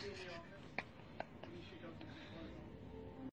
studio.